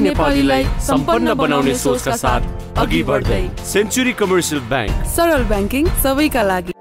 नेपालीलाई सम्पन्न बनाउने सोचका साथ अघि बढ्दै। सेन्चुरी कमर्सियल ब्याङ्क सरल ब्याङ्किङ सबैका लागि।